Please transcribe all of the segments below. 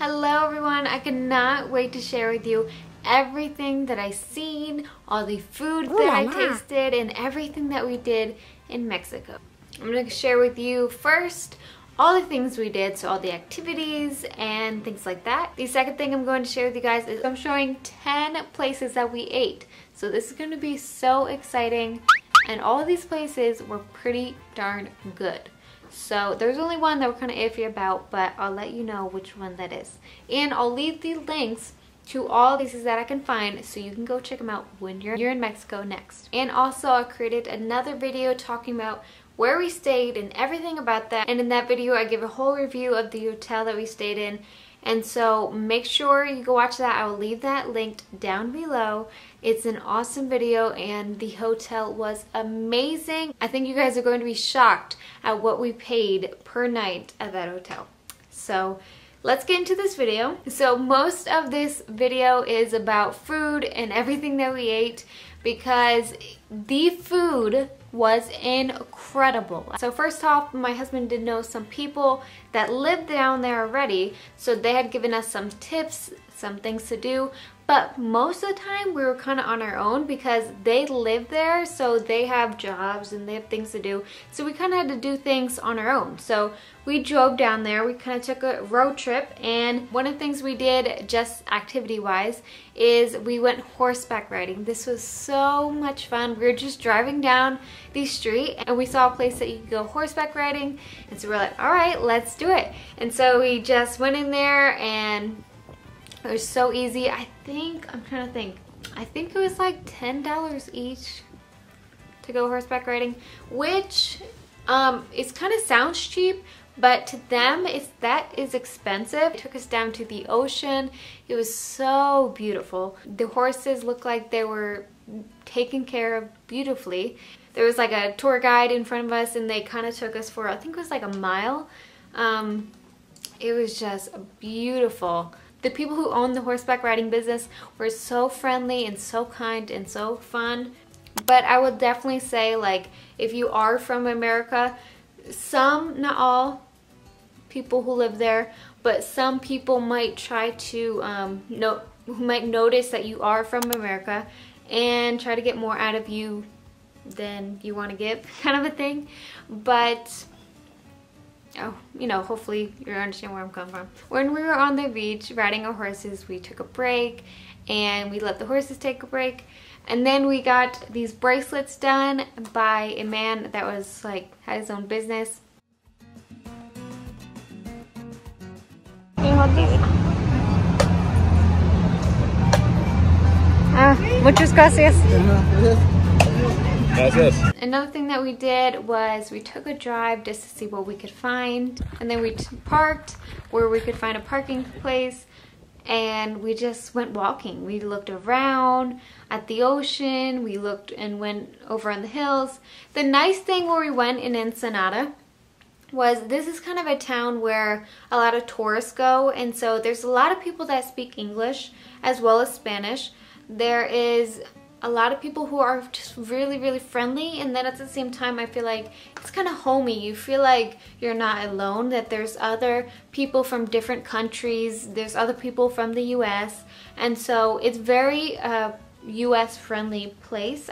Hello everyone, I cannot wait to share with you everything that I seen, all the food Ooh that I la. tasted, and everything that we did in Mexico. I'm going to share with you first all the things we did, so all the activities and things like that. The second thing I'm going to share with you guys is I'm showing 10 places that we ate. So this is going to be so exciting and all of these places were pretty darn good. So there's only one that we're kind of iffy about, but I'll let you know which one that is. And I'll leave the links to all places that I can find so you can go check them out when you're, you're in Mexico next. And also I created another video talking about where we stayed and everything about that. And in that video I give a whole review of the hotel that we stayed in. And so make sure you go watch that. I will leave that linked down below. It's an awesome video and the hotel was amazing. I think you guys are going to be shocked at what we paid per night at that hotel. So let's get into this video. So most of this video is about food and everything that we ate because the food was incredible. So first off, my husband did know some people that lived down there already, so they had given us some tips, some things to do, but most of the time we were kind of on our own because they live there, so they have jobs and they have things to do. So we kind of had to do things on our own. So we drove down there, we kind of took a road trip, and one of the things we did, just activity-wise, is we went horseback riding. This was so much fun. We were just driving down the street and we saw a place that you could go horseback riding, and so we're like, all right, let's do it. And so we just went in there and it was so easy. I think, I'm trying to think, I think it was like $10 each to go horseback riding, which um, it kind of sounds cheap, but to them, it's that is expensive. It took us down to the ocean. It was so beautiful. The horses looked like they were taken care of beautifully. There was like a tour guide in front of us and they kind of took us for, I think it was like a mile. Um, it was just beautiful. The people who own the horseback riding business were so friendly and so kind and so fun. But I would definitely say like if you are from America, some, not all, people who live there, but some people might try to um, no, who might notice that you are from America and try to get more out of you than you want to give, kind of a thing. But oh, you know, hopefully you understand where I'm coming from. When we were on the beach riding our horses, we took a break and we let the horses take a break. And then we got these bracelets done by a man that was like, had his own business. Ah, muchas gracias. Another thing that we did was we took a drive just to see what we could find. And then we parked where we could find a parking place. And we just went walking. We looked around at the ocean. We looked and went over on the hills. The nice thing where we went in Ensenada was this is kind of a town where a lot of tourists go. And so there's a lot of people that speak English as well as Spanish. There is a lot of people who are just really really friendly and then at the same time I feel like it's kind of homey. You feel like you're not alone that there's other people from different countries there's other people from the US and so it's very uh, US friendly place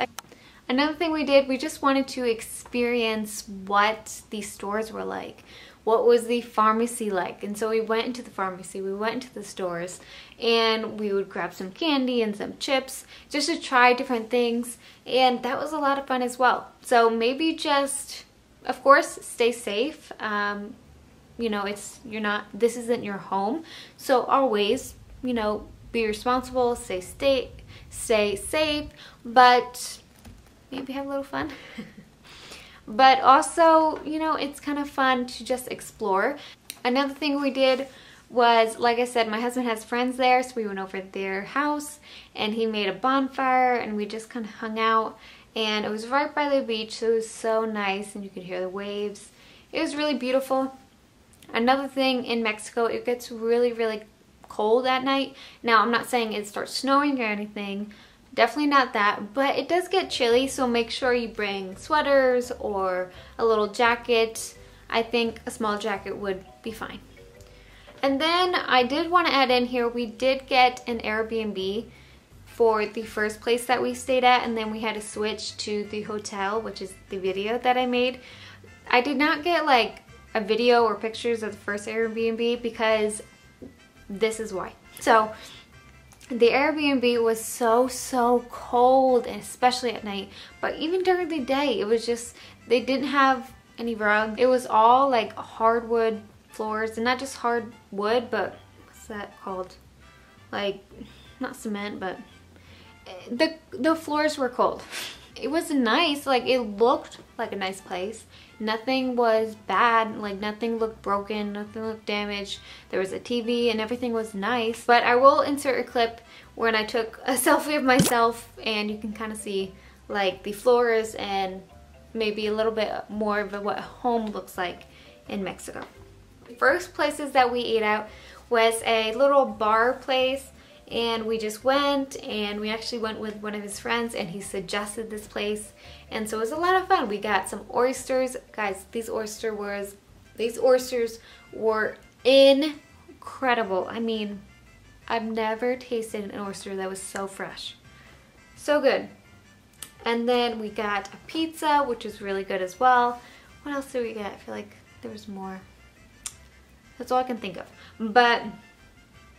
another thing we did we just wanted to experience what these stores were like. What was the pharmacy like? And so we went into the pharmacy we went into the stores and we would grab some candy and some chips just to try different things and that was a lot of fun as well. So maybe just of course stay safe. Um, you know it's you're not this isn't your home. So always you know be responsible stay stay stay safe but maybe have a little fun but also, you know, it's kind of fun to just explore. Another thing we did was, like I said, my husband has friends there, so we went over to their house and he made a bonfire and we just kind of hung out. And it was right by the beach, so it was so nice and you could hear the waves. It was really beautiful. Another thing in Mexico, it gets really, really cold at night. Now, I'm not saying it starts snowing or anything, Definitely not that, but it does get chilly, so make sure you bring sweaters or a little jacket. I think a small jacket would be fine. And then I did want to add in here, we did get an Airbnb for the first place that we stayed at and then we had to switch to the hotel, which is the video that I made. I did not get like a video or pictures of the first Airbnb because this is why. So the Airbnb was so, so cold, especially at night. But even during the day, it was just, they didn't have any rug. It was all like hardwood floors, and not just hardwood, but what's that called? Like, not cement, but eh, the, the floors were cold. It was nice, like it looked like a nice place. Nothing was bad, like nothing looked broken, nothing looked damaged. There was a TV and everything was nice. But I will insert a clip when I took a selfie of myself and you can kind of see like the floors and maybe a little bit more of what home looks like in Mexico. First places that we ate out was a little bar place and we just went and we actually went with one of his friends and he suggested this place. And so it was a lot of fun. We got some oysters. Guys these oyster was these oysters were incredible. I mean i've never tasted an oyster that was so fresh. So good. And then we got a pizza which was really good as well. What else did we get? I feel like there was more. That's all i can think of. But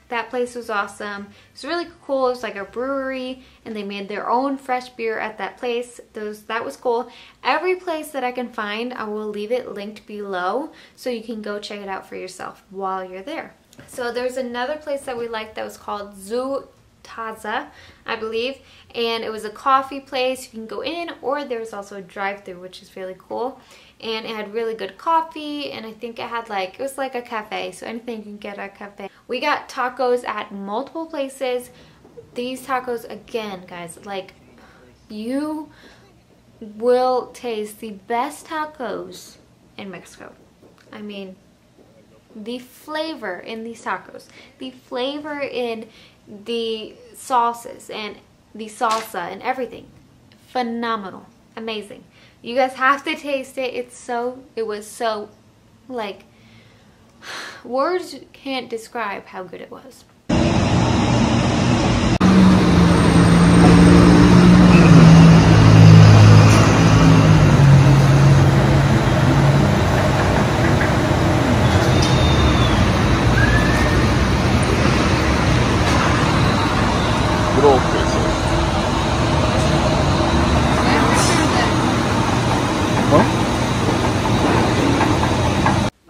that place was awesome. It was really cool. It was like a brewery and they made their own fresh beer at that place. Those That was cool. Every place that I can find, I will leave it linked below so you can go check it out for yourself while you're there. So there's another place that we liked that was called Zoo Taza, I believe, and it was a coffee place. You can go in, or there's also a drive-through, which is really cool. And it had really good coffee, and I think it had like, it was like a cafe, so anything you can get at a cafe. We got tacos at multiple places. These tacos, again, guys, like, you will taste the best tacos in Mexico. I mean, the flavor in these tacos, the flavor in the sauces and the salsa and everything. Phenomenal. Amazing. You guys have to taste it. It's so, it was so, like, words can't describe how good it was.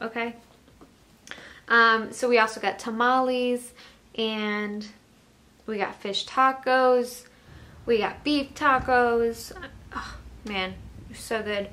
Okay. Um, so we also got tamales and we got fish tacos. We got beef tacos. Oh, man, so good.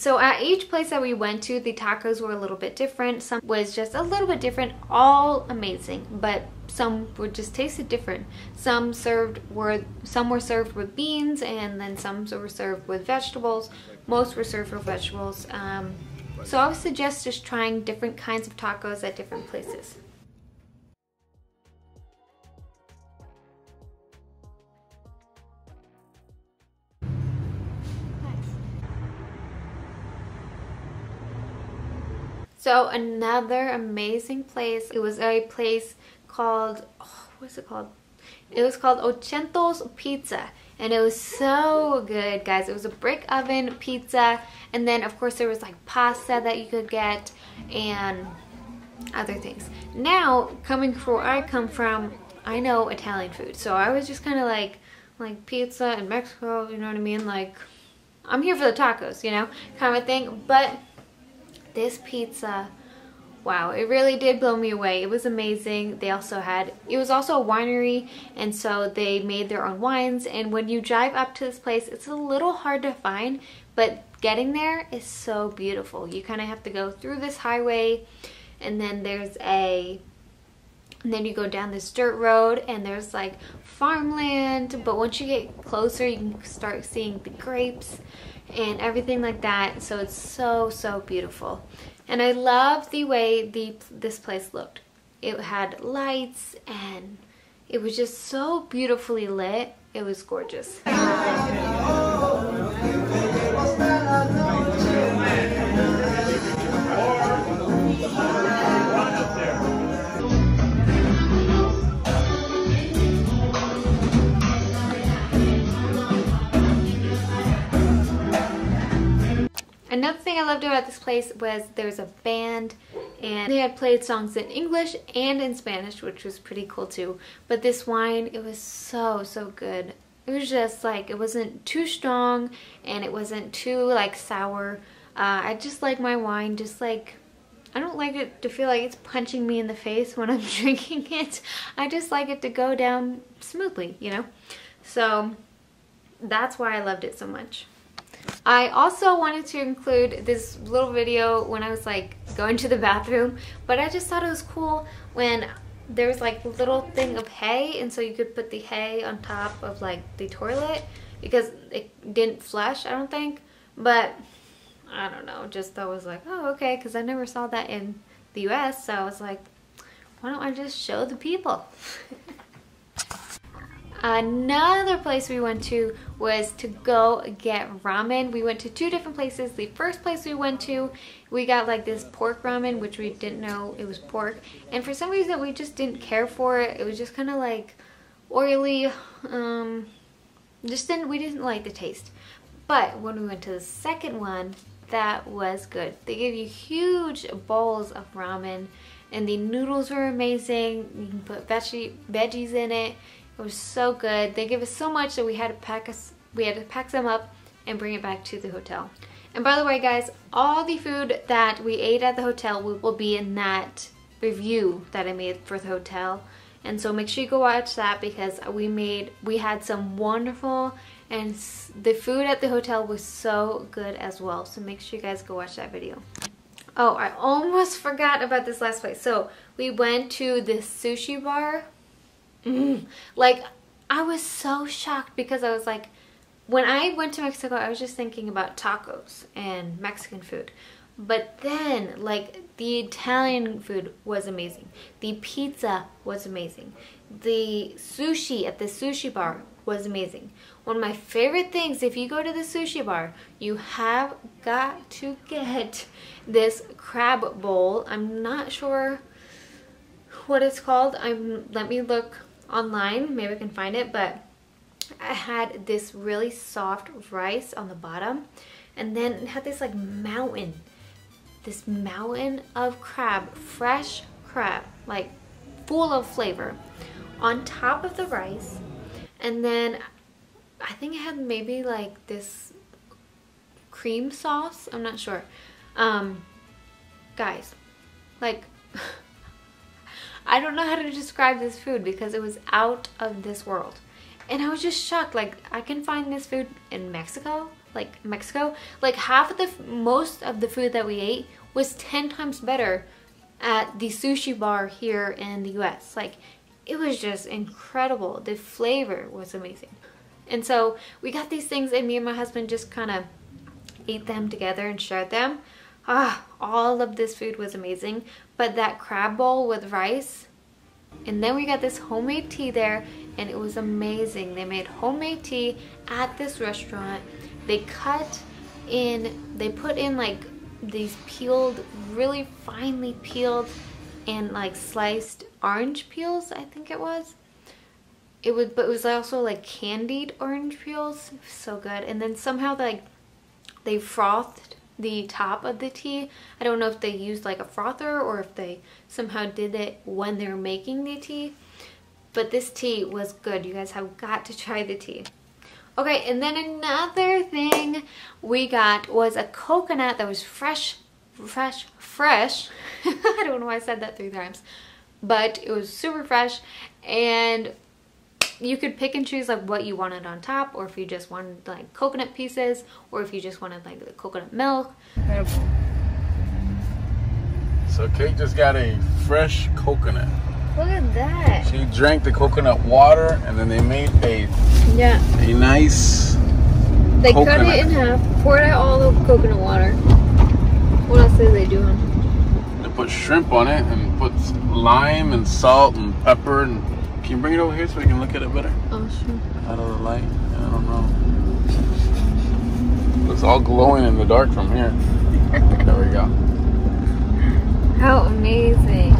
So at each place that we went to, the tacos were a little bit different. Some was just a little bit different, all amazing, but some were just tasted different. Some served were some were served with beans, and then some were served with vegetables. Most were served with vegetables. Um, so I would suggest just trying different kinds of tacos at different places. So another amazing place. It was a place called, oh, what's it called? It was called Ochentos Pizza. And it was so good, guys. It was a brick oven pizza. And then, of course, there was like pasta that you could get and other things. Now, coming from where I come from, I know Italian food. So I was just kind of like, like pizza in Mexico, you know what I mean? Like, I'm here for the tacos, you know, kind of thing. But this pizza wow, it really did blow me away. It was amazing. They also had, it was also a winery, and so they made their own wines. And when you drive up to this place, it's a little hard to find, but getting there is so beautiful. You kind of have to go through this highway, and then there's a and then you go down this dirt road and there's like farmland but once you get closer you can start seeing the grapes and everything like that so it's so so beautiful and I love the way the this place looked. It had lights and it was just so beautifully lit. It was gorgeous. I loved about this place was there was a band and they had played songs in English and in Spanish, which was pretty cool too. But this wine, it was so, so good. It was just like, it wasn't too strong and it wasn't too like sour. Uh, I just like my wine just like, I don't like it to feel like it's punching me in the face when I'm drinking it. I just like it to go down smoothly, you know? So that's why I loved it so much. I also wanted to include this little video when I was like going to the bathroom, but I just thought it was cool when there was like a little thing of hay and so you could put the hay on top of like the toilet because it didn't flush, I don't think, but I don't know, just thought was like, oh, okay, because I never saw that in the US, so I was like, why don't I just show the people? Another place we went to was to go get ramen. We went to two different places. The first place we went to, we got like this pork ramen, which we didn't know it was pork. And for some reason, we just didn't care for it. It was just kind of like oily. Um, just didn't, we didn't like the taste. But when we went to the second one, that was good. They gave you huge bowls of ramen and the noodles were amazing. You can put veggie, veggies in it. It was so good. They gave us so much that we had to pack us we had to pack them up and bring it back to the hotel. And by the way, guys, all the food that we ate at the hotel will be in that review that I made for the hotel. And so make sure you go watch that because we made, we had some wonderful and the food at the hotel was so good as well. So make sure you guys go watch that video. Oh, I almost forgot about this last place. So we went to the sushi bar Mm. Like, I was so shocked because I was like, when I went to Mexico, I was just thinking about tacos and Mexican food. But then, like, the Italian food was amazing. The pizza was amazing. The sushi at the sushi bar was amazing. One of my favorite things, if you go to the sushi bar, you have got to get this crab bowl. I'm not sure what it's called. I'm let me look online. Maybe I can find it, but I had this really soft rice on the bottom and then it had this like mountain, this mountain of crab, fresh crab, like full of flavor on top of the rice. And then I think it had maybe like this cream sauce. I'm not sure. Um, guys, like I don't know how to describe this food because it was out of this world. And I was just shocked, like I can find this food in Mexico, like Mexico. Like half of the, most of the food that we ate was 10 times better at the sushi bar here in the US. Like it was just incredible. The flavor was amazing. And so we got these things and me and my husband just kind of ate them together and shared them. Ah, all of this food was amazing. But that crab bowl with rice, and then we got this homemade tea there, and it was amazing. They made homemade tea at this restaurant. They cut in, they put in like these peeled, really finely peeled and like sliced orange peels, I think it was. It was, but it was also like candied orange peels. So good. And then somehow like they frothed the top of the tea. I don't know if they used like a frother or if they somehow did it when they were making the tea. But this tea was good. You guys have got to try the tea. Okay, and then another thing we got was a coconut that was fresh fresh, fresh. I don't know why I said that three times, but it was super fresh and you could pick and choose like what you wanted on top or if you just wanted like coconut pieces or if you just wanted like the coconut milk. So Kate just got a fresh coconut. Look at that. She drank the coconut water and then they made a Yeah. a nice They cut it in half, poured out all the coconut water. What else are they doing? they put shrimp on it and put lime and salt and pepper and can you bring it over here so we can look at it better? Oh, sure. Out of the light? I don't know. Looks all glowing in the dark from here. there we go. How amazing.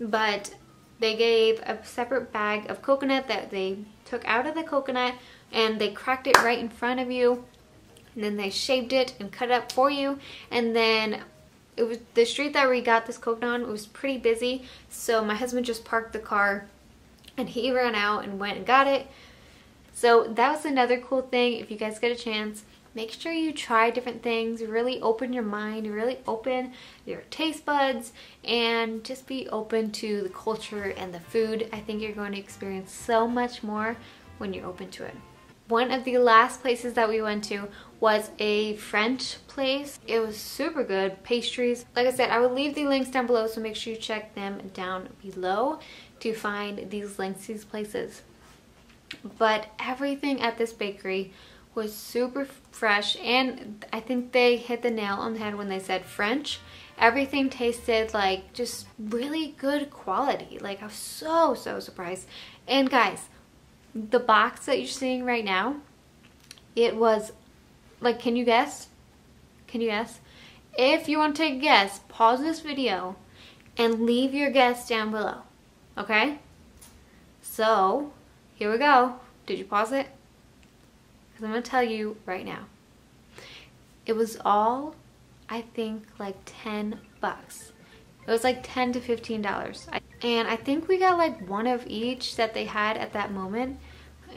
But they gave a separate bag of coconut that they took out of the coconut and they cracked it right in front of you. And then they shaved it and cut it up for you. And then it was the street that we got this coconut on was pretty busy. So my husband just parked the car and he ran out and went and got it. So that was another cool thing. If you guys get a chance, make sure you try different things. Really open your mind, really open your taste buds, and just be open to the culture and the food. I think you're going to experience so much more when you're open to it. One of the last places that we went to was a French place. It was super good, pastries. Like I said, I will leave the links down below, so make sure you check them down below to find these links these places but everything at this bakery was super fresh and I think they hit the nail on the head when they said French. Everything tasted like just really good quality. Like I was so, so surprised. And guys, the box that you're seeing right now, it was like, can you guess? Can you guess? If you want to take a guess, pause this video and leave your guess down below. Okay? So, here we go. Did you pause it? Because I'm going to tell you right now. It was all, I think, like 10 bucks. It was like 10 to 15 dollars. And I think we got like one of each that they had at that moment.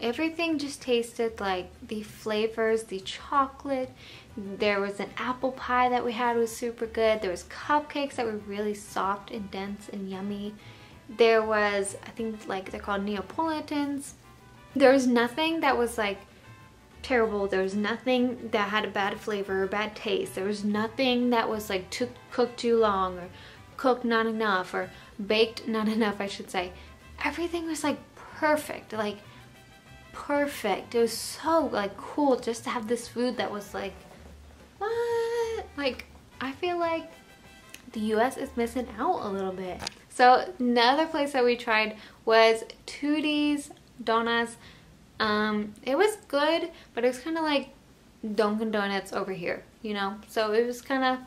Everything just tasted like the flavors, the chocolate. There was an apple pie that we had was super good. There was cupcakes that were really soft and dense and yummy. There was, I think like they're called Neapolitans. There was nothing that was like terrible. There was nothing that had a bad flavor or bad taste. There was nothing that was like cooked too long or cooked not enough or baked not enough, I should say. Everything was like perfect, like perfect. It was so like cool just to have this food that was like, what? Like, I feel like the US is missing out a little bit. So another place that we tried was Tootie's Donuts. Um, it was good, but it was kind of like Dunkin' Donuts over here, you know? So it was kind of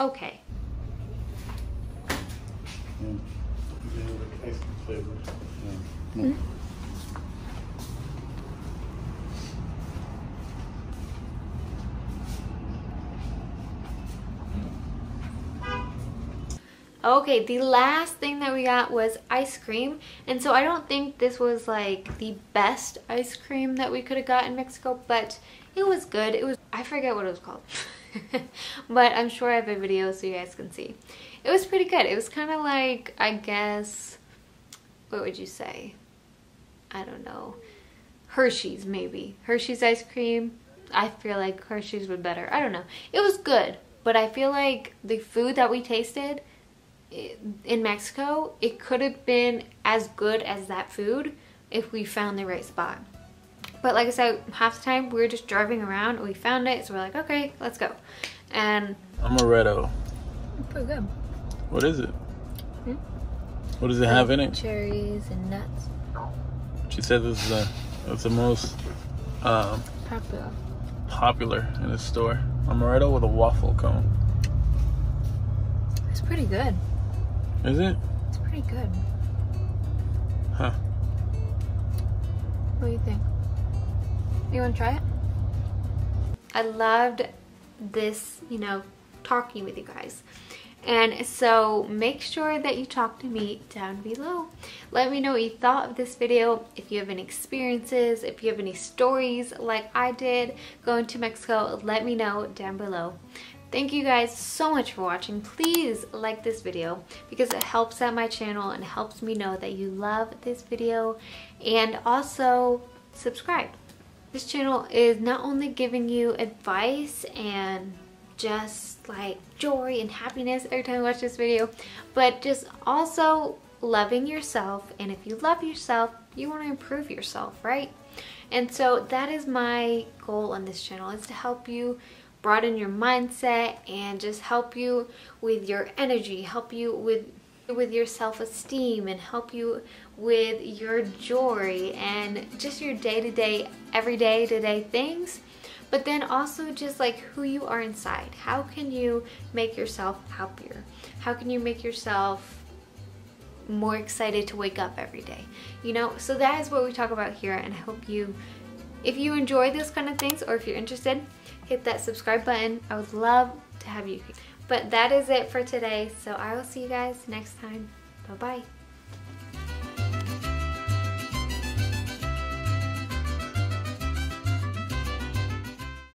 okay. Okay, the last thing that we got was ice cream. And so I don't think this was like the best ice cream that we could have got in Mexico, but it was good. It was, I forget what it was called. but I'm sure I have a video so you guys can see. It was pretty good. It was kind of like, I guess, what would you say? I don't know. Hershey's maybe. Hershey's ice cream. I feel like Hershey's would better. I don't know. It was good, but I feel like the food that we tasted in Mexico, it could have been as good as that food if we found the right spot. But like I said, half the time we were just driving around and we found it, so we're like, okay, let's go. And Amaretto. pretty good. What is it? What does it have in it? Cherries and nuts. She said this is the, it's the most um, Popular. popular in the store. Amaretto with a waffle cone. It's pretty good. Is it? It's pretty good. Huh. What do you think? You want to try it? I loved this, you know, talking with you guys. And so make sure that you talk to me down below. Let me know what you thought of this video. If you have any experiences, if you have any stories like I did going to Mexico, let me know down below. Thank you guys so much for watching. Please like this video because it helps out my channel and helps me know that you love this video and also subscribe. This channel is not only giving you advice and just like joy and happiness every time you watch this video, but just also loving yourself. And if you love yourself, you want to improve yourself, right? And so that is my goal on this channel is to help you broaden your mindset and just help you with your energy, help you with with your self-esteem and help you with your joy and just your day-to-day everyday to day things. But then also just like who you are inside. How can you make yourself happier? How can you make yourself more excited to wake up every day? You know so that is what we talk about here and I hope you if you enjoy those kind of things or if you're interested hit that subscribe button. I would love to have you. But that is it for today. So I will see you guys next time. Bye-bye.